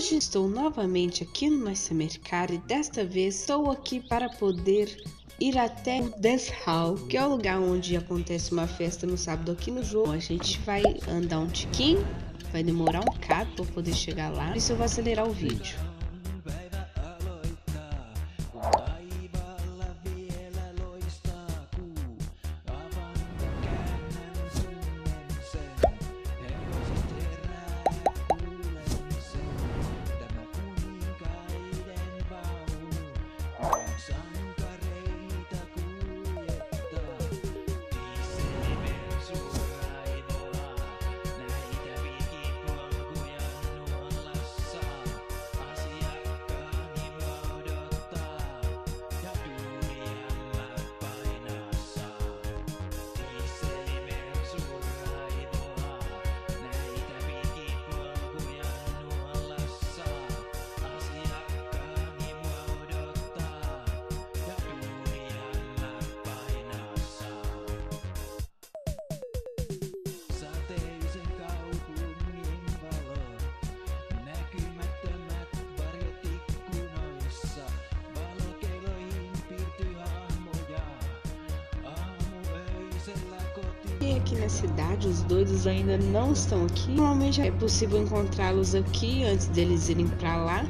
Hoje estou novamente aqui no nosso mercado e desta vez estou aqui para poder ir até o Dance Hall, que é o lugar onde acontece uma festa no sábado aqui no jogo. A gente vai andar um tiquinho, vai demorar um bocado para poder chegar lá, isso eu vou acelerar o vídeo. Aqui na cidade, os doidos ainda não estão aqui. Normalmente é possível encontrá-los aqui antes deles irem para lá.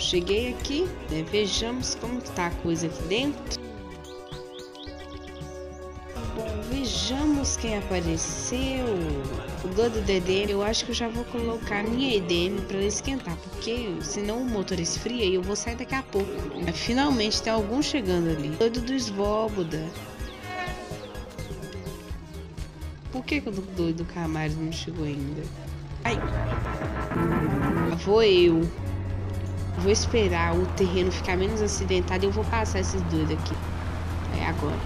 Cheguei aqui, né? Vejamos como está a coisa aqui dentro. Bom, vejamos quem apareceu. O do EDM, eu acho que eu já vou colocar minha EDM para esquentar, porque senão o motor esfria e eu vou sair daqui a pouco. Mas, finalmente tem algum chegando ali. Doido do Svoboda. Por que, que o doido do Camaro não chegou ainda? Ai! Vou eu. Vou esperar o terreno ficar menos acidentado e eu vou passar esses dois aqui. É agora.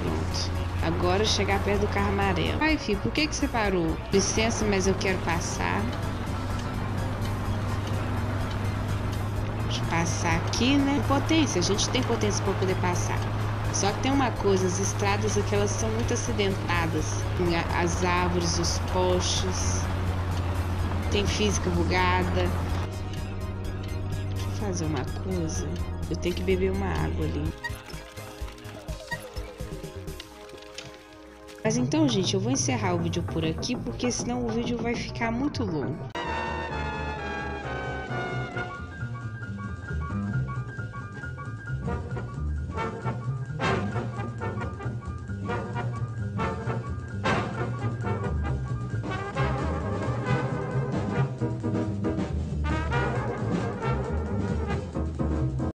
Pronto. Agora chegar perto do carro amarelo. Ai, filho, por que, que você parou? Licença, mas eu quero passar. Deixa eu passar aqui, né? Potência, a gente tem potência para poder passar. Só que tem uma coisa, as estradas aqui elas são muito acidentadas. As árvores, os postes tem física bugada. Deixa eu fazer uma coisa. Eu tenho que beber uma água ali. Mas então, gente, eu vou encerrar o vídeo por aqui, porque senão o vídeo vai ficar muito longo.